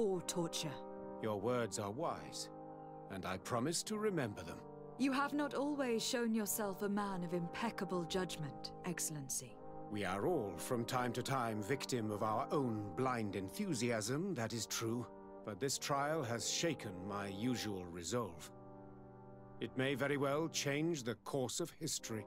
or torture. Your words are wise, and I promise to remember them. You have not always shown yourself a man of impeccable judgment, Excellency. We are all, from time to time, victim of our own blind enthusiasm, that is true. But this trial has shaken my usual resolve. It may very well change the course of history.